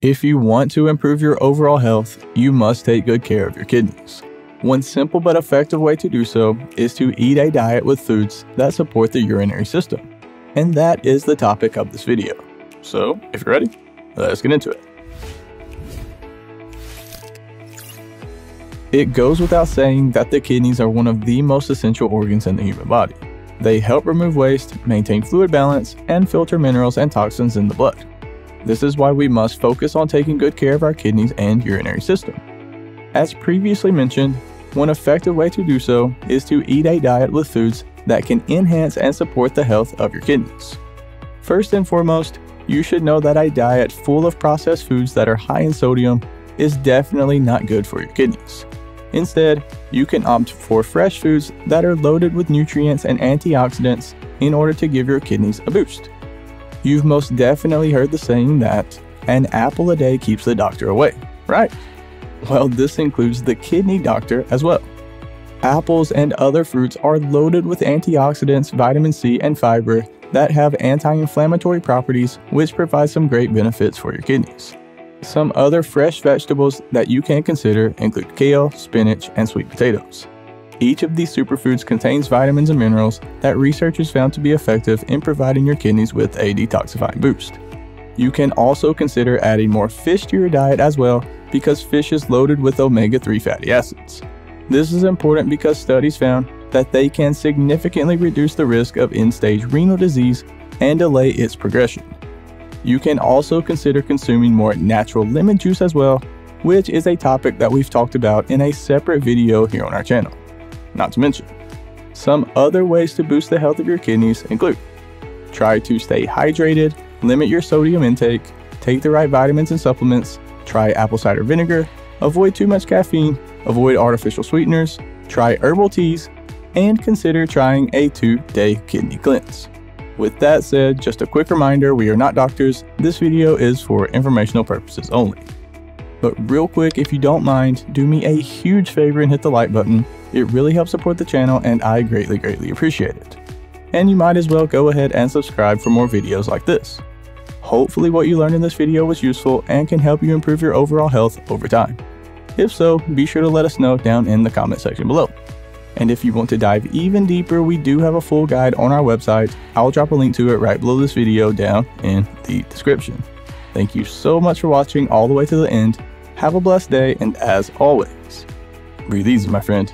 If you want to improve your overall health, you must take good care of your kidneys. One simple but effective way to do so is to eat a diet with foods that support the urinary system. And that is the topic of this video. So, if you're ready, let's get into it. It goes without saying that the kidneys are one of the most essential organs in the human body. They help remove waste, maintain fluid balance, and filter minerals and toxins in the blood. This is why we must focus on taking good care of our kidneys and urinary system. As previously mentioned, one effective way to do so is to eat a diet with foods that can enhance and support the health of your kidneys. First and foremost, you should know that a diet full of processed foods that are high in sodium is definitely not good for your kidneys. Instead, you can opt for fresh foods that are loaded with nutrients and antioxidants in order to give your kidneys a boost. You've most definitely heard the saying that an apple a day keeps the doctor away, right? Well, this includes the kidney doctor as well. Apples and other fruits are loaded with antioxidants, vitamin C, and fiber that have anti inflammatory properties, which provide some great benefits for your kidneys. Some other fresh vegetables that you can consider include kale, spinach, and sweet potatoes. Each of these superfoods contains vitamins and minerals that researchers found to be effective in providing your kidneys with a detoxifying boost. You can also consider adding more fish to your diet as well because fish is loaded with omega 3 fatty acids. This is important because studies found that they can significantly reduce the risk of end stage renal disease and delay its progression. You can also consider consuming more natural lemon juice as well, which is a topic that we've talked about in a separate video here on our channel. Not to mention, some other ways to boost the health of your kidneys include try to stay hydrated, limit your sodium intake, take the right vitamins and supplements, try apple cider vinegar, avoid too much caffeine, avoid artificial sweeteners, try herbal teas, and consider trying a two day kidney cleanse. With that said, just a quick reminder we are not doctors, this video is for informational purposes only. But real quick, if you don't mind, do me a huge favor and hit the like button. It really helps support the channel and I greatly, greatly appreciate it. And you might as well go ahead and subscribe for more videos like this. Hopefully what you learned in this video was useful and can help you improve your overall health over time. If so, be sure to let us know down in the comment section below. And if you want to dive even deeper, we do have a full guide on our website. I'll drop a link to it right below this video down in the description. Thank you so much for watching all the way to the end. Have a blessed day, and as always, breathe easy, my friend.